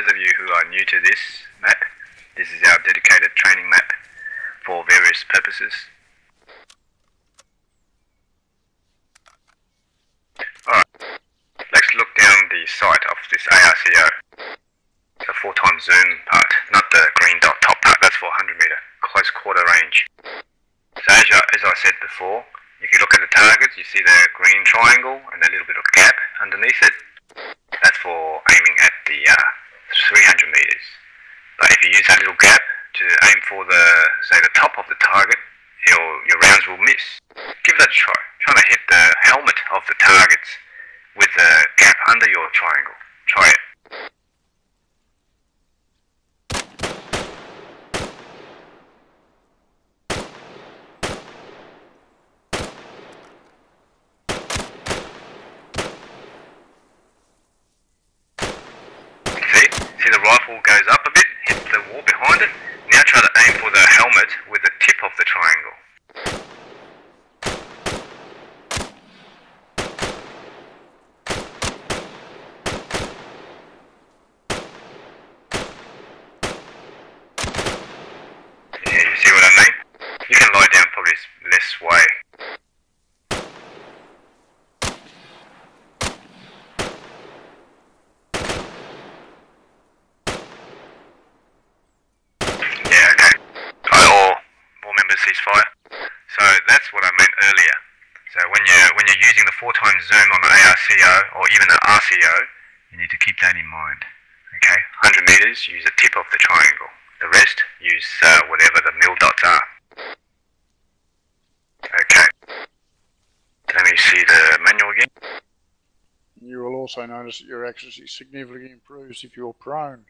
those of you who are new to this map, this is our dedicated training map for various purposes. Alright, let's look down the sight of this ARCO. The 4 times zoom part, not the green dot top part, that's for 100 meter close quarter range. So as, I, as I said before, if you look at the targets, you see the green triangle and a little bit of gap underneath it. That's for aiming at the uh, 300 meters. But if you use that little gap to aim for the, say, the top of the target, your, your rounds will miss. Give that a try. Trying to hit the helmet of the targets with the gap under your triangle. Try it. See? See the rifle goes up a bit, hits the wall behind it. Now try to aim for the helmet with the triangle. Yeah, you see what I mean? You can lie down probably s- less way. Yeah, okay. Alright, all, all members cease fire. So that's what I meant earlier. So when you're when you're using the four times zoom on the ARCO or even the RCO, you need to keep that in mind. Okay, 100 meters, use the tip of the triangle. The rest, use uh, whatever the mil dots are. Okay. Let me see the manual again. You will also notice that your accuracy significantly improves if you're prone.